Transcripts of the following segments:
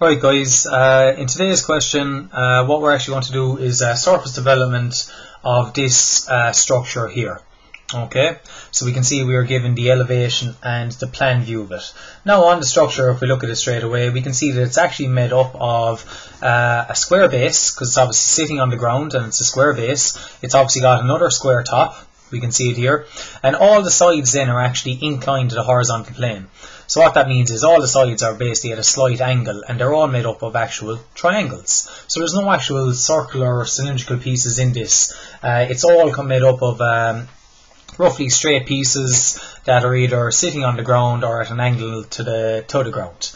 Right guys, uh, in today's question uh, what we're actually going to do is uh, surface development of this uh, structure here. Okay, so we can see we are given the elevation and the plan view of it. Now on the structure, if we look at it straight away, we can see that it's actually made up of uh, a square base, because it's obviously sitting on the ground and it's a square base. It's obviously got another square top, we can see it here, and all the sides then are actually inclined to the horizontal plane. So what that means is all the sides are basically at a slight angle and they're all made up of actual triangles. So there's no actual circular or cylindrical pieces in this. Uh, it's all made up of um, roughly straight pieces that are either sitting on the ground or at an angle to the, to the ground.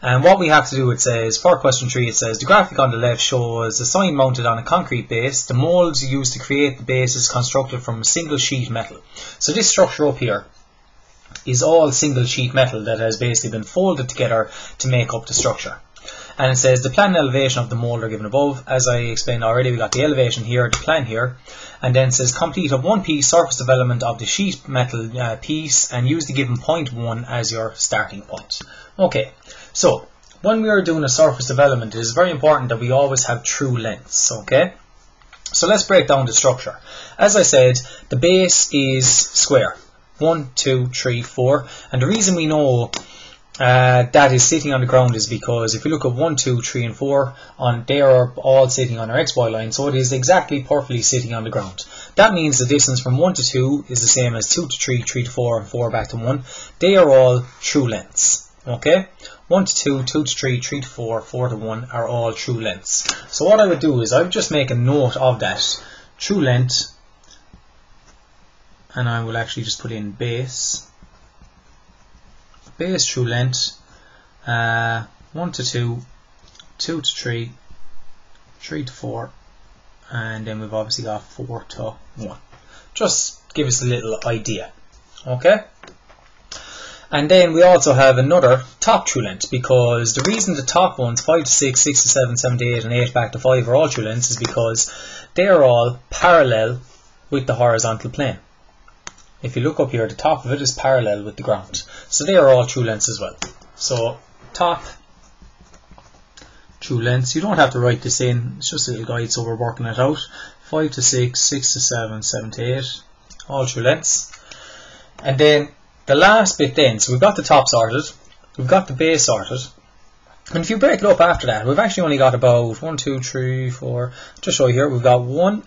And what we have to do, it says, for question 3, it says, the graphic on the left shows a sign mounted on a concrete base. The molds used to create the base is constructed from a single sheet metal. So this structure up here is all single sheet metal that has basically been folded together to make up the structure. And it says the plan elevation of the mold are given above. As I explained already, we got the elevation here, the plan here, and then says complete a one piece surface development of the sheet metal uh, piece and use the given point one as your starting point. Okay, so when we are doing a surface development, it is very important that we always have true lengths. Okay, so let's break down the structure. As I said, the base is square. One, two, three, four. And the reason we know uh, that is sitting on the ground is because if you look at 1, 2, 3 and 4 on they are all sitting on our xy line so it is exactly perfectly sitting on the ground. That means the distance from 1 to 2 is the same as 2 to 3, 3 to 4 and 4 back to 1. They are all true lengths. Okay? 1 to 2, 2 to 3, 3 to 4, 4 to 1 are all true lengths. So what I would do is I would just make a note of that. True length and I will actually just put in base base true length uh, 1 to 2 2 to 3 3 to 4 and then we've obviously got 4 to 1 just give us a little idea okay? And then we also have another top true length because the reason the top ones 5 to 6, 6 to 7, 7 to 8 and 8 back to 5 are all true lengths is because they are all parallel with the horizontal plane if you look up here, the top of it is parallel with the ground. So they are all true lengths as well. So top, true lengths. You don't have to write this in. It's just a little guide, so we're working it out. 5 to 6, 6 to 7, 7 to 8. All true lengths. And then the last bit then, so we've got the top sorted. We've got the base sorted. And if you break it up after that, we've actually only got about 1, 2, 3, 4. Just show you here, we've got 1,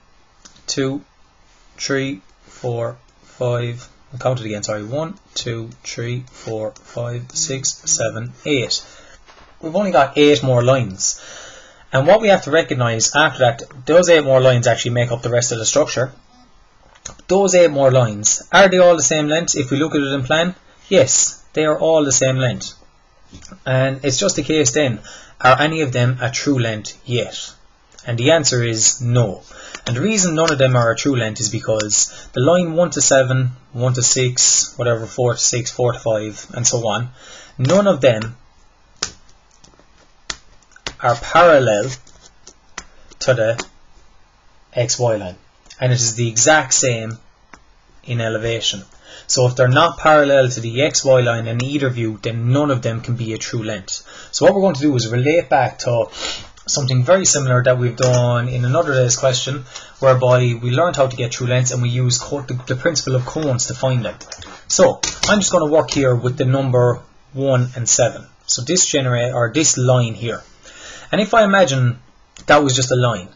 2, 3, 4, five, I counted again, sorry, one, two, three, four, five, six, seven, eight. We've only got eight more lines. And what we have to recognize after that, those eight more lines actually make up the rest of the structure. Those eight more lines, are they all the same length if we look at it in plan? Yes, they are all the same length. And it's just a case then, are any of them a true length yet? And the answer is no. And the reason none of them are a true length is because the line 1 to 7, 1 to 6, whatever, 4 to 6, 4 to 5, and so on, none of them are parallel to the xy line. And it is the exact same in elevation. So if they're not parallel to the xy line in either view, then none of them can be a true length. So what we're going to do is relate back to something very similar that we've done in another day's question whereby we learned how to get true lengths and we use the, the principle of cones to find them. So I'm just going to work here with the number 1 and 7. So this generate or this line here. And if I imagine that was just a line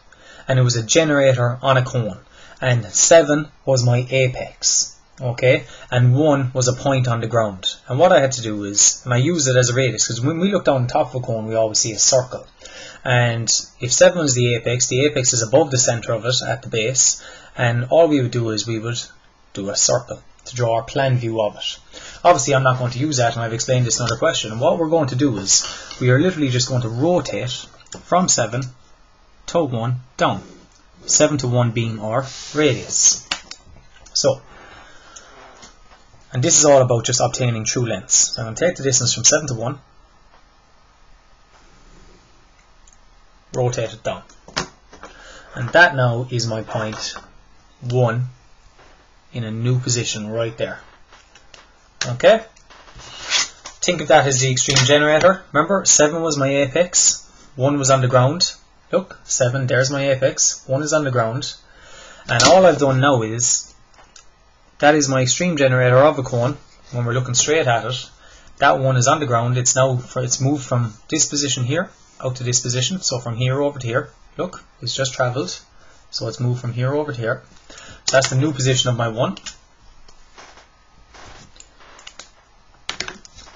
and it was a generator on a cone and 7 was my apex okay and 1 was a point on the ground and what I had to do is and I use it as a radius because when we look down the top of a cone we always see a circle and if 7 is the apex, the apex is above the centre of it at the base, and all we would do is we would do a circle to draw our plan view of it. Obviously I'm not going to use that and I've explained this in another question. And what we're going to do is we are literally just going to rotate from 7 to 1 down. 7 to 1 being our radius. So, and this is all about just obtaining true lengths. So I'm going to take the distance from 7 to 1 rotate it down. And that now is my point 1 in a new position right there. Okay? think of that as the extreme generator. Remember, 7 was my apex, 1 was on the ground. Look, 7, there's my apex, 1 is on the ground. And all I've done now is, that is my extreme generator of a cone, when we're looking straight at it. That one is on the ground, it's now, for, it's moved from this position here, out to this position, so from here over to here. Look, it's just travelled, so it's moved from here over to here. So that's the new position of my 1.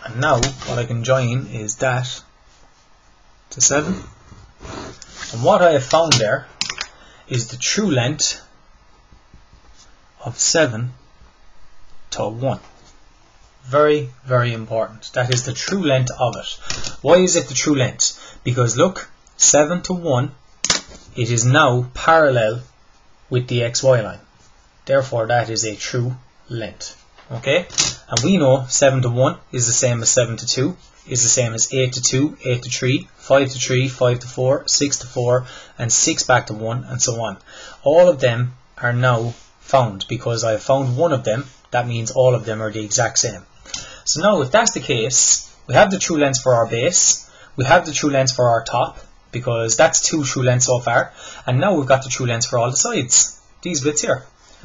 And now what I can join is that to 7. And what I have found there is the true length of 7 to 1. Very, very important. That is the true length of it. Why is it the true length? Because look, 7 to 1, it is now parallel with the xy line. Therefore, that is a true length. Okay? And we know 7 to 1 is the same as 7 to 2, is the same as 8 to 2, 8 to 3, 5 to 3, 5 to 4, 6 to 4, and 6 back to 1, and so on. All of them are now found because I have found one of them. That means all of them are the exact same. So now, if that's the case, we have the true length for our base, we have the true length for our top, because that's two true lengths so far, and now we've got the true length for all the sides, these bits here.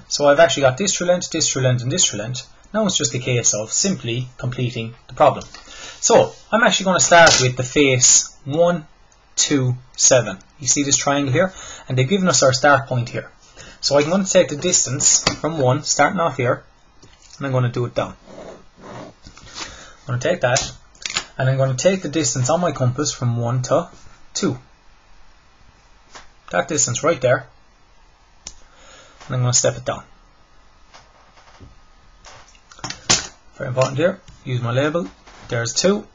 So I've actually got this true length, this true length, and this true length. Now it's just a case of simply completing the problem. So I'm actually going to start with the face 1, 2, 7. You see this triangle here? And they've given us our start point here. So I'm going to take the distance from 1, starting off here, and I'm going to do it down. I'm going to take that, and I'm going to take the distance on my compass from 1 to 2. That distance right there, and I'm going to step it down. Very important here. Use my label. There's two.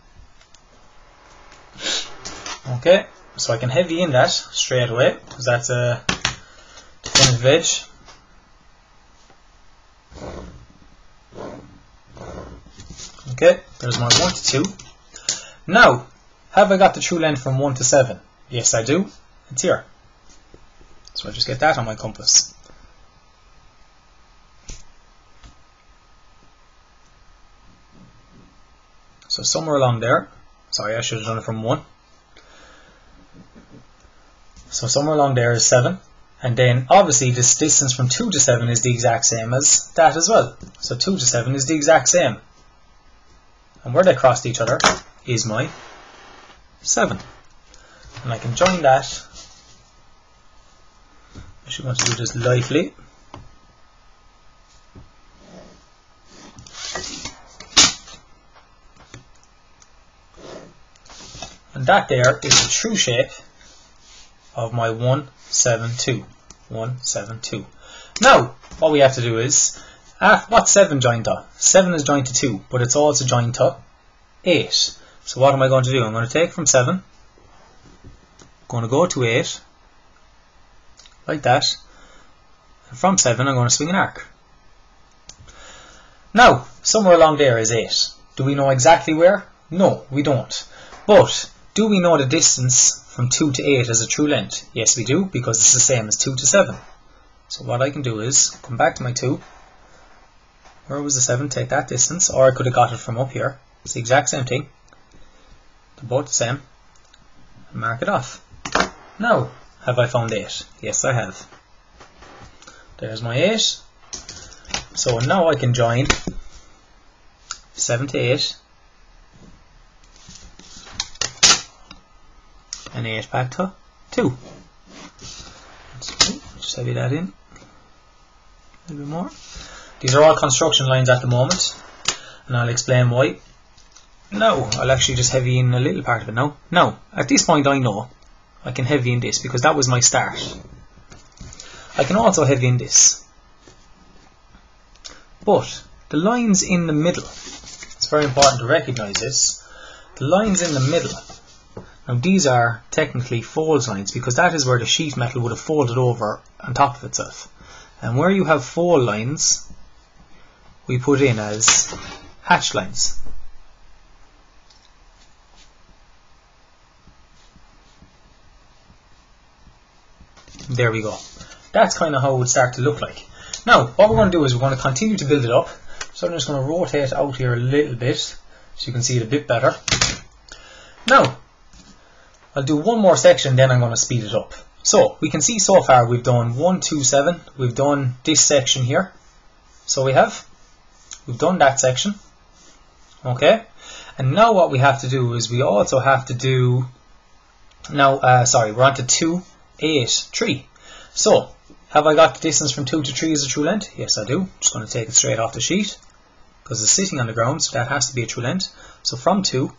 Okay, so I can heavy in that straight away because that's a definitive edge. Okay, there's my 1 to 2. Now, have I got the true length from 1 to 7? Yes, I do. It's here. So I just get that on my compass. So somewhere along there, sorry I should have done it from 1. So somewhere along there is 7. And then obviously this distance from 2 to 7 is the exact same as that as well. So 2 to 7 is the exact same. And where they crossed each other is my 7. And I can join that. I should want to do this lightly. And that there is the true shape of my 172. 172. Now, what we have to do is, ah, what's 7 joined to? 7 is joined to 2, but it's also joined to 8. So what am I going to do? I'm going to take from 7, going to go to 8, like that, and from 7 I'm going to swing an arc. Now, somewhere along there is 8. Do we know exactly where? No, we don't. But do we know the distance from 2 to 8 as a true length? Yes, we do, because it's the same as 2 to 7. So what I can do is come back to my 2. Where was the 7? Take that distance, or I could have got it from up here. It's the exact same thing. They're both the same. Mark it off. Now, have I found 8? Yes, I have. There's my 8. So now I can join 7 to 8 and 8 back to 2. Just heavy that in a little bit more. These are all construction lines at the moment and I'll explain why. No, I'll actually just heavy in a little part of it now. Now, at this point I know I can heavy in this because that was my start. I can also heavy in this. But the lines in the middle, it's very important to recognize this, the lines in the middle now these are technically fold lines because that is where the sheet metal would have folded over on top of itself. And where you have fold lines, we put in as hatch lines. There we go. That's kind of how it would start to look like. Now, what we're going to do is we're going to continue to build it up. So I'm just going to rotate out here a little bit so you can see it a bit better. Now, I'll do one more section, then I'm going to speed it up. So, we can see so far we've done 1, 2, 7. We've done this section here. So we have. We've done that section. Okay. And now what we have to do is we also have to do, now, uh, sorry, we're on to 2, 8, 3. So, have I got the distance from 2 to 3 as a true length? Yes, I do. Just going to take it straight off the sheet because it's sitting on the ground, so that has to be a true length. So from 2,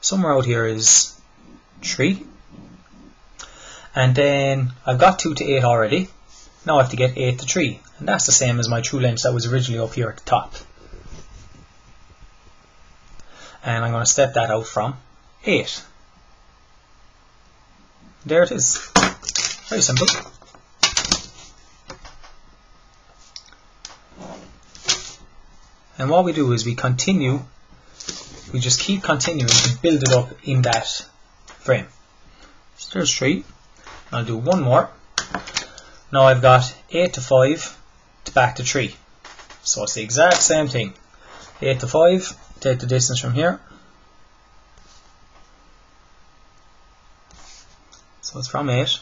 somewhere out here is 3. And then I've got 2 to 8 already. Now I have to get 8 to 3. And that's the same as my true length that was originally up here at the top. And I'm going to step that out from 8. There it is. Very simple. And what we do is we continue, we just keep continuing to build it up in that frame. So there's three. I'll do one more. Now I've got 8 to 5 to back to 3. So it's the exact same thing. 8 to 5, take the distance from here. So it's from 8.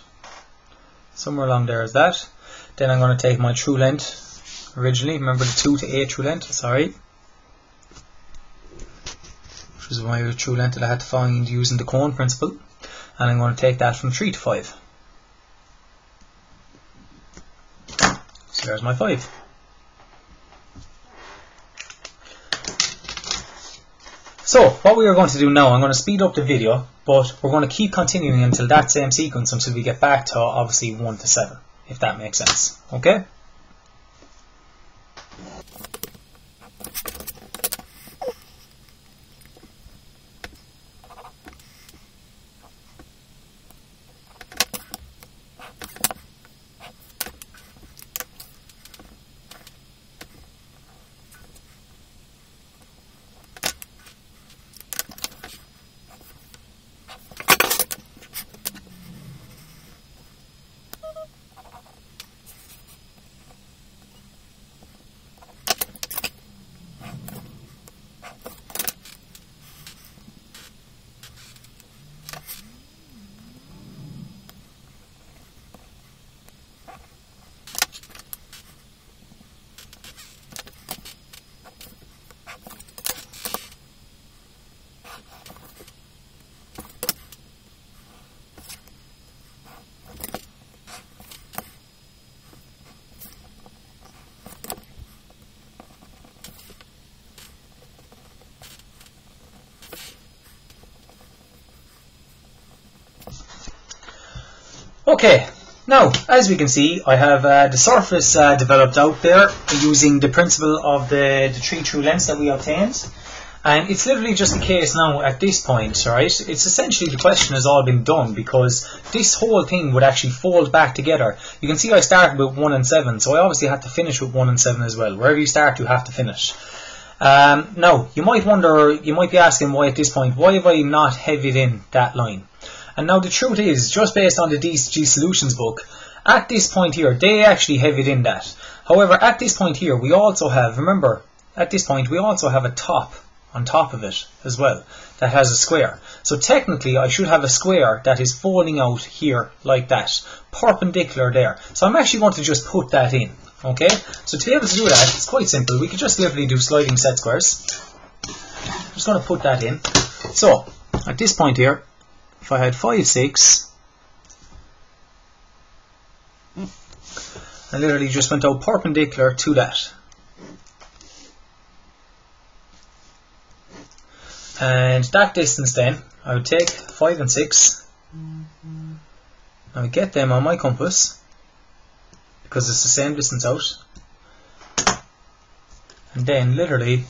Somewhere along there is that. Then I'm going to take my true length originally. Remember the 2 to 8 true length, sorry. Which was my true length that I had to find using the cone principle. And I'm going to take that from 3 to 5. So there's my 5. So, what we are going to do now, I'm going to speed up the video, but we're going to keep continuing until that same sequence until we get back to obviously 1 to 7, if that makes sense. Okay? Okay, now as we can see I have uh, the surface uh, developed out there using the principle of the, the three true lengths that we obtained and it's literally just a case now at this point, right? It's essentially the question has all been done because this whole thing would actually fold back together. You can see I started with 1 and 7, so I obviously had to finish with 1 and 7 as well. Wherever you start, you have to finish. Um, now, you might wonder, you might be asking why at this point, why have I not heavied in that line? And now the truth is, just based on the DCG Solutions book, at this point here, they actually have it in that. However, at this point here, we also have, remember, at this point, we also have a top on top of it as well that has a square. So technically, I should have a square that is folding out here like that, perpendicular there. So I'm actually going to just put that in. Okay, so to be able to do that, it's quite simple. We could just literally do sliding set squares. I'm just going to put that in. So, at this point here, if I had 5, 6, I literally just went out perpendicular to that. And that distance then, I would take 5 and 6, I would get them on my compass, because it's the same distance out, and then literally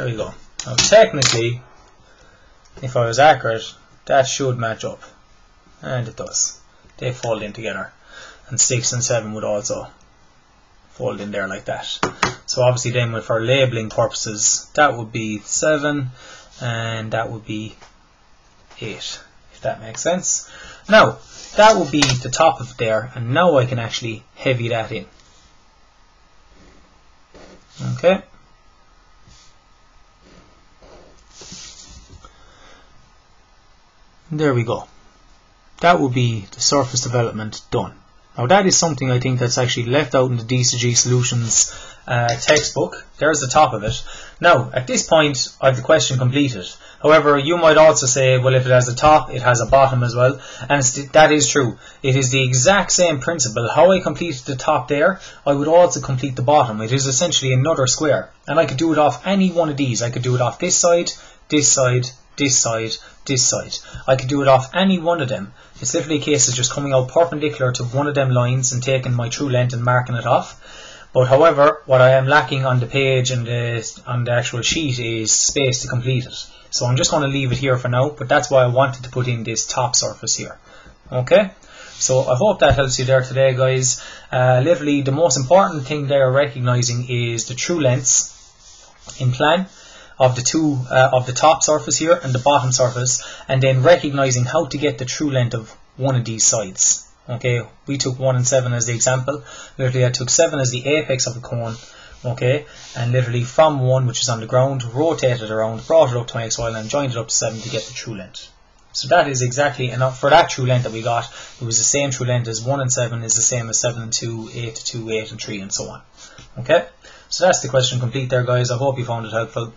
There we go. Now technically, if I was accurate, that should match up. And it does. They fold in together. And 6 and 7 would also fold in there like that. So obviously then for labeling purposes, that would be 7 and that would be 8, if that makes sense. Now, that would be the top of there, and now I can actually heavy that in. Okay. There we go. That would be the surface development done. Now that is something I think that's actually left out in the DCG Solutions uh, textbook. There's the top of it. Now, at this point, I have the question completed. However, you might also say, well, if it has a top, it has a bottom as well. And that is true. It is the exact same principle. How I completed the top there, I would also complete the bottom. It is essentially another square. And I could do it off any one of these. I could do it off this side, this side, this side, this side. I could do it off any one of them. It's literally a case of just coming out perpendicular to one of them lines and taking my true length and marking it off. But however, what I am lacking on the page and the, on the actual sheet is space to complete it. So I'm just going to leave it here for now, but that's why I wanted to put in this top surface here. Okay? So I hope that helps you there today, guys. Uh, literally, the most important thing they are recognizing is the true lengths in plan of the two uh, of the top surface here and the bottom surface and then recognizing how to get the true length of one of these sides. Okay we took 1 and 7 as the example. Literally I took 7 as the apex of the cone okay and literally from 1 which is on the ground rotated around brought it up to my x-y and joined it up to 7 to get the true length. So that is exactly enough for that true length that we got. It was the same true length as 1 and 7 is the same as 7 and 2 8 2 8 and 3 and so on. Okay? So that's the question complete there guys. I hope you found it helpful